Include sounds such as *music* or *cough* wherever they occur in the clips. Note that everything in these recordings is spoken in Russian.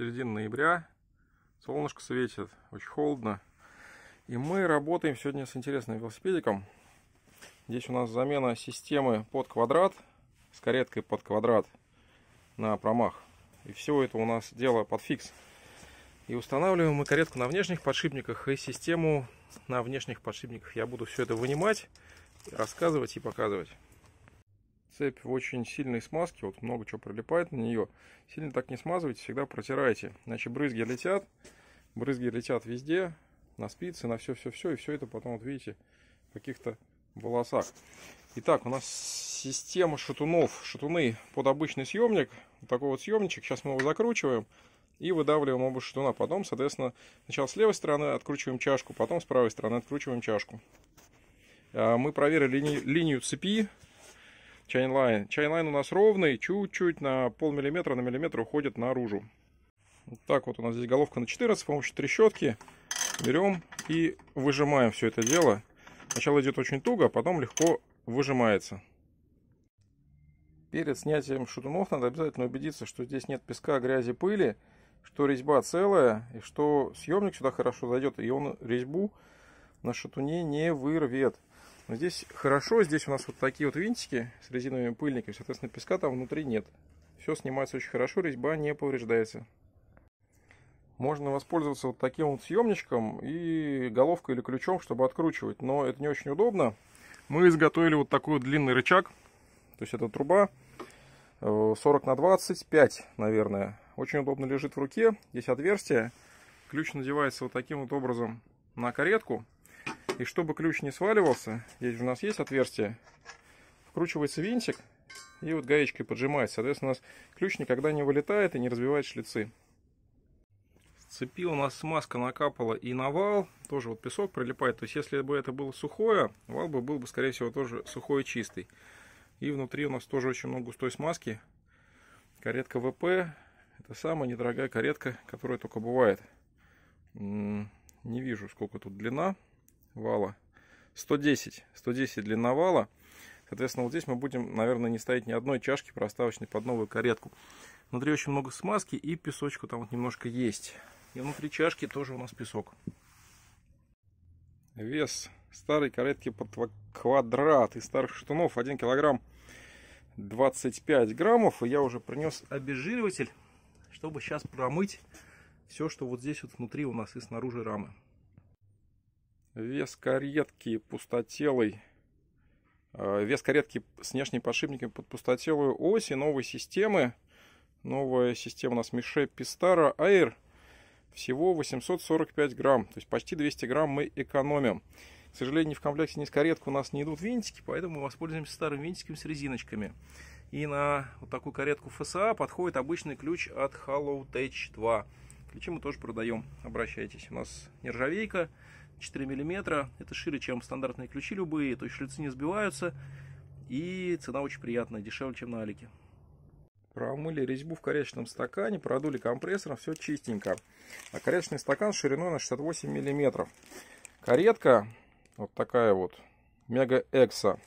середина ноября. Солнышко светит, очень холодно. И мы работаем сегодня с интересным велосипедиком. Здесь у нас замена системы под квадрат с кареткой под квадрат на промах. И все это у нас дело под фикс. И устанавливаем мы каретку на внешних подшипниках и систему на внешних подшипниках. Я буду все это вынимать, рассказывать и показывать цепь в очень сильной смазке, вот много чего прилипает на нее. Сильно так не смазывайте, всегда протирайте. Иначе брызги летят, брызги летят везде, на спицы, на все-все-все, и все это потом, вот видите, в каких-то волосах. Итак, у нас система шатунов, шатуны под обычный съемник, вот такой вот съемничек, сейчас мы его закручиваем и выдавливаем оба шатуна. Потом, соответственно, сначала с левой стороны откручиваем чашку, потом с правой стороны откручиваем чашку. А, мы проверили линию, линию цепи, chainline. Chainline у нас ровный, чуть-чуть на полмиллиметра на миллиметр уходит наружу. Вот так вот у нас здесь головка на 14, с помощью трещотки берем и выжимаем все это дело. Сначала идет очень туго, а потом легко выжимается. Перед снятием шатунов надо обязательно убедиться, что здесь нет песка, грязи, пыли, что резьба целая, и что съемник сюда хорошо зайдет, и он резьбу на шатуне не вырвет. Но здесь хорошо, здесь у нас вот такие вот винтики с резиновыми пыльниками, соответственно, песка там внутри нет. Все снимается очень хорошо, резьба не повреждается. Можно воспользоваться вот таким вот съемничком и головкой или ключом, чтобы откручивать, но это не очень удобно. Мы изготовили вот такой вот длинный рычаг, то есть это труба 40 э, на 25, наверное. Очень удобно лежит в руке, здесь отверстие, ключ надевается вот таким вот образом на каретку. И чтобы ключ не сваливался, здесь у нас есть отверстие, вкручивается винтик и вот гаечкой поджимается. Соответственно, у нас ключ никогда не вылетает и не разбивает шлицы. С цепи у нас смазка накапала и на вал, тоже вот песок прилипает. То есть, если бы это было сухое, вал бы был бы, скорее всего, тоже сухой и чистый. И внутри у нас тоже очень много густой смазки. Каретка ВП, это самая недорогая каретка, которая только бывает. Не вижу, сколько тут длина вала. 110 110 длина вала. Соответственно вот здесь мы будем наверное не ставить ни одной чашки проставочной под новую каретку. Внутри очень много смазки и песочку там вот немножко есть. И внутри чашки тоже у нас песок. Вес старой каретки под квадрат из старых штанов 1 килограмм 25 граммов. И я уже принес обезжириватель чтобы сейчас промыть все что вот здесь вот внутри у нас и снаружи рамы Вес каретки пустотелой. Э, вес каретки с внешним подшипником под пустотелую ось и новой системы. Новая система у нас Мише Пистара Air. Всего 845 грамм. То есть почти 200 грамм мы экономим. К сожалению, в комплекте ни с каретку у нас не идут винтики, поэтому мы воспользуемся старым винтиком с резиночками. И на вот такую каретку ФСА подходит обычный ключ от Hollow Tech 2. Ключи мы тоже продаем, обращайтесь. У нас нержавейка, 4 миллиметра. Это шире, чем стандартные ключи любые, то есть шлицы не сбиваются. И цена очень приятная, дешевле, чем на Алике. Промыли резьбу в корячном стакане, продули компрессором, все чистенько. А корячный стакан шириной на 68 миллиметров. Каретка, вот такая вот, Мега Экса,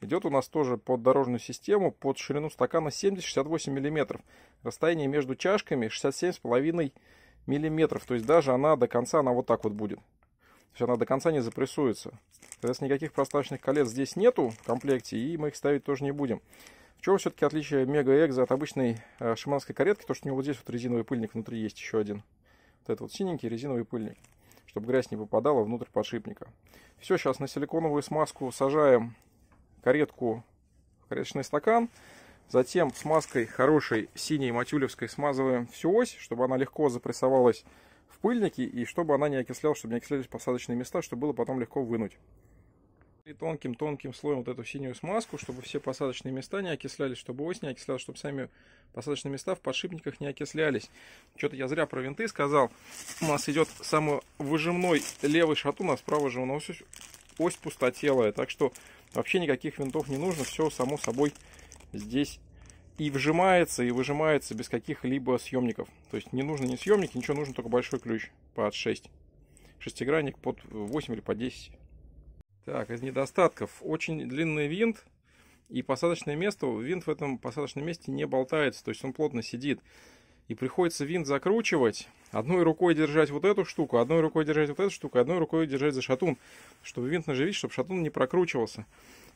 идет у нас тоже под дорожную систему, под ширину стакана 70-68 миллиметров. Расстояние между чашками 67,5 миллиметров. То есть даже она до конца, она вот так вот будет. Есть она до конца не запрессуется. Соответственно, никаких проставочных колец здесь нету в комплекте, и мы их ставить тоже не будем. В чем все-таки отличие Мега Экза от обычной э, шимановской каретки? То, что у него вот здесь вот резиновый пыльник внутри есть еще один. Вот этот вот синенький резиновый пыльник, чтобы грязь не попадала внутрь подшипника. Все, сейчас на силиконовую смазку сажаем каретку в кареточный стакан. Затем смазкой хорошей синей матюлевской смазываем всю ось, чтобы она легко запрессовалась пыльники, и чтобы она не окислялась, чтобы не окислялись посадочные места, чтобы было потом легко вынуть. И тонким-тонким слоем вот эту синюю смазку, чтобы все посадочные места не окислялись, чтобы ось не окислялась, чтобы сами посадочные места в подшипниках не окислялись. Что-то я зря про винты сказал. У нас идет самый выжимной левый шатун, а справа же у нас ось пустотелая. Так что вообще никаких винтов не нужно, все само собой здесь и вжимается, и выжимается без каких-либо съемников. То есть не нужно ни съемник, ничего, нужно только большой ключ под 6. Шестигранник под 8 или под 10. Так, из недостатков. Очень длинный винт и посадочное место. Винт в этом посадочном месте не болтается, то есть он плотно сидит. И приходится винт закручивать, одной рукой держать вот эту штуку, одной рукой держать вот эту штуку, одной рукой держать за шатун, чтобы винт наживить, чтобы шатун не прокручивался.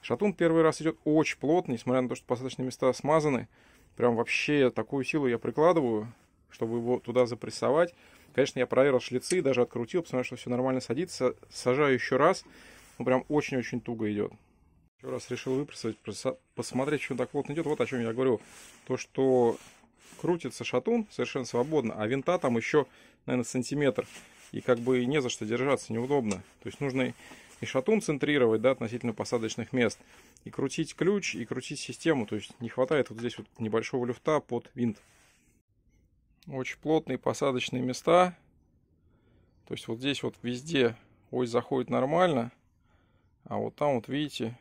Шатун первый раз идет очень плотно, несмотря на то, что посадочные места смазаны. Прям вообще такую силу я прикладываю, чтобы его туда запрессовать. Конечно, я проверил шлицы, даже открутил, посмотрел, что все нормально садится. Сажаю еще раз. Ну, прям очень-очень туго идет. Еще раз решил выпрессовать, посмотреть, что так плотно идет. Вот о чем я говорю. То, что крутится шатун совершенно свободно, а винта там еще, наверное, сантиметр. И как бы не за что держаться, неудобно. То есть нужно и шатун центрировать, да, относительно посадочных мест, и крутить ключ, и крутить систему. То есть не хватает вот здесь вот небольшого люфта под винт. Очень плотные посадочные места. То есть вот здесь вот везде ось заходит нормально, а вот там вот видите,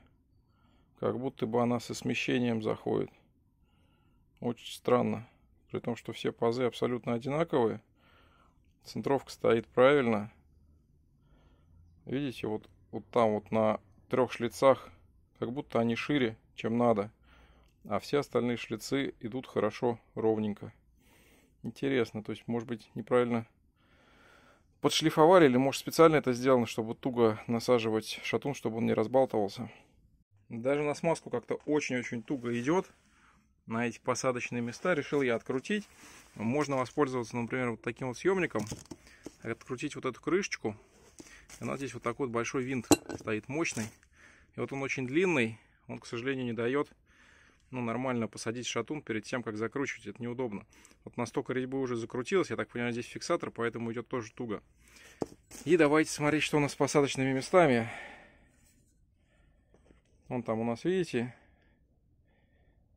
как будто бы она со смещением заходит. Очень странно при том, что все пазы абсолютно одинаковые. Центровка стоит правильно. Видите, вот, вот там вот на трех шлицах, как будто они шире, чем надо. А все остальные шлицы идут хорошо, ровненько. Интересно, то есть, может быть, неправильно подшлифовали, или может специально это сделано, чтобы туго насаживать шатун, чтобы он не разбалтывался. Даже на смазку как-то очень-очень туго идет на эти посадочные места решил я открутить. Можно воспользоваться, например, вот таким вот съемником. Открутить вот эту крышечку. И у нас здесь вот такой вот большой винт стоит мощный. И вот он очень длинный. Он, к сожалению, не дает ну, нормально посадить шатун перед тем, как закручивать. Это неудобно. Вот настолько резьбы уже закрутилось. Я так понимаю, здесь фиксатор, поэтому идет тоже туго. И давайте смотреть, что у нас с посадочными местами. Вон там у нас, видите,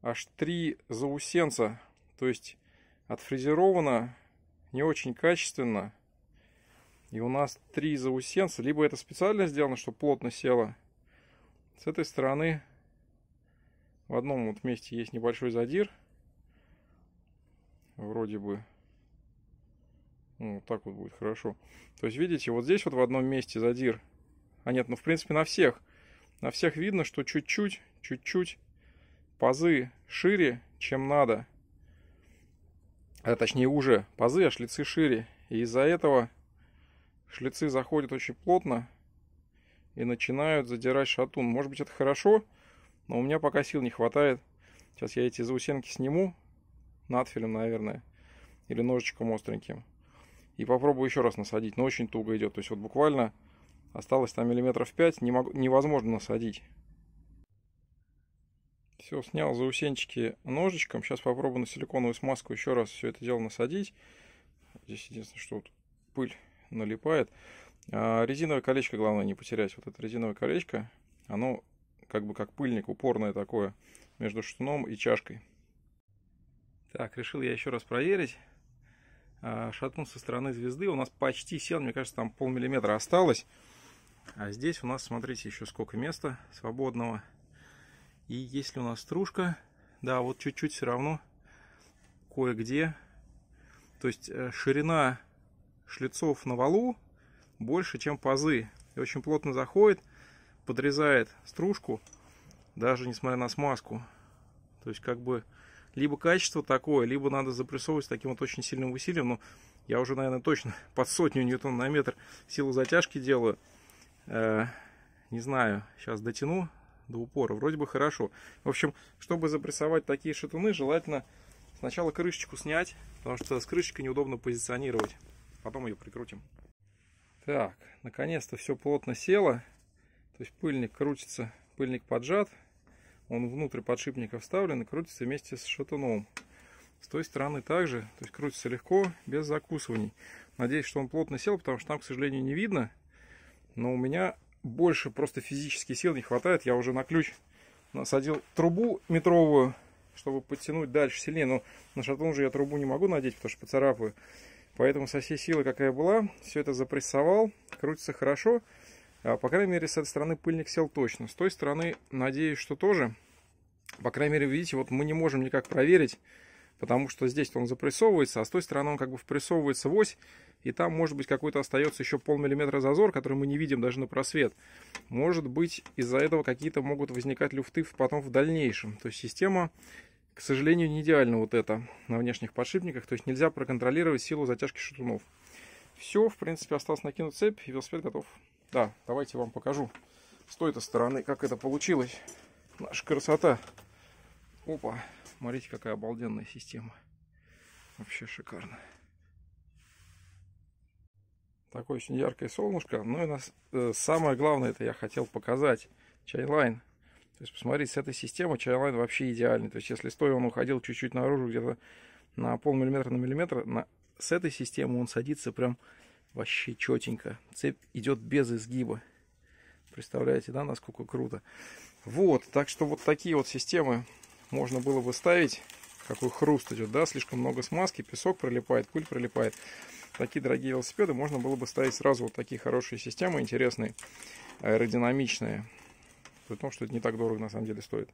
аж три заусенца. То есть отфрезеровано не очень качественно. И у нас три заусенца. Либо это специально сделано, чтобы плотно село. С этой стороны в одном вот месте есть небольшой задир. Вроде бы. Ну, вот так вот будет хорошо. То есть, видите, вот здесь вот в одном месте задир. А нет, ну, в принципе, на всех. На всех видно, что чуть-чуть, чуть-чуть пазы шире, чем надо. А точнее уже пазы, а шлицы шире. И из-за этого шлицы заходят очень плотно и начинают задирать шатун. Может быть это хорошо, но у меня пока сил не хватает. Сейчас я эти заусенки сниму надфилем, наверное, или ножичком остреньким. И попробую еще раз насадить, но очень туго идет. То есть вот буквально осталось там миллиметров 5, не могу, невозможно насадить. Все, снял заусенчики ножичком. Сейчас попробую на силиконовую смазку еще раз все это дело насадить. Здесь единственное, что вот пыль налипает. А резиновое колечко главное не потерять. Вот это резиновое колечко, оно как бы как пыльник, упорное такое, между штуном и чашкой. Так, решил я еще раз проверить. А, шатун со стороны звезды у нас почти сел, мне кажется, там полмиллиметра осталось. А здесь у нас, смотрите, еще сколько места свободного. И если у нас стружка, да, вот чуть-чуть все равно кое-где. То есть э, ширина шлицов на валу больше, чем пазы. И очень плотно заходит, подрезает стружку, даже несмотря на смазку. То есть как бы либо качество такое, либо надо запрессовывать с таким вот очень сильным усилием. Но я уже, наверное, точно *laughs* под сотню ньютон на метр силу затяжки делаю. Э, не знаю, сейчас дотяну до упора. Вроде бы хорошо. В общем, чтобы запрессовать такие шатуны, желательно сначала крышечку снять, потому что с крышечкой неудобно позиционировать. Потом ее прикрутим. Так, наконец-то все плотно село. То есть пыльник крутится, пыльник поджат. Он внутрь подшипника вставлен и крутится вместе с шатуном. С той стороны также, то есть крутится легко, без закусываний. Надеюсь, что он плотно сел, потому что там, к сожалению, не видно. Но у меня больше просто физически сил не хватает. Я уже на ключ насадил трубу метровую, чтобы подтянуть дальше сильнее. Но на шатун же я трубу не могу надеть, потому что поцарапаю. Поэтому со всей силы, какая была, все это запрессовал. Крутится хорошо. А, по крайней мере, с этой стороны пыльник сел точно. С той стороны, надеюсь, что тоже. По крайней мере, видите, вот мы не можем никак проверить, потому что здесь он запрессовывается, а с той стороны он как бы впрессовывается в ось, и там может быть какой-то остается еще полмиллиметра зазор, который мы не видим даже на просвет. Может быть из-за этого какие-то могут возникать люфты потом в дальнейшем. То есть система К сожалению, не идеально вот это на внешних подшипниках, то есть нельзя проконтролировать силу затяжки шатунов. Все, в принципе, осталось накинуть цепь, и велосипед готов. Да, давайте вам покажу с той-то стороны, как это получилось. Наша красота. Опа, смотрите, какая обалденная система. Вообще шикарно. Такое очень яркое солнышко. Ну и нас, э, самое главное, это я хотел показать. Чайлайн. То есть, посмотрите, с этой системы чайлайн вообще идеальный. То есть, если стоя он уходил чуть-чуть наружу, где-то на полмиллиметра на миллиметр, на, с этой системы он садится прям вообще четенько. Цепь идет без изгиба. Представляете, да, насколько круто. Вот, так что вот такие вот системы можно было бы ставить. Какой хруст идет, да, слишком много смазки, песок прилипает, пыль прилипает. Такие дорогие велосипеды можно было бы ставить сразу вот такие хорошие системы, интересные, аэродинамичные. При том, что это не так дорого на самом деле стоит.